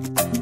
Bye.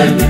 Yako,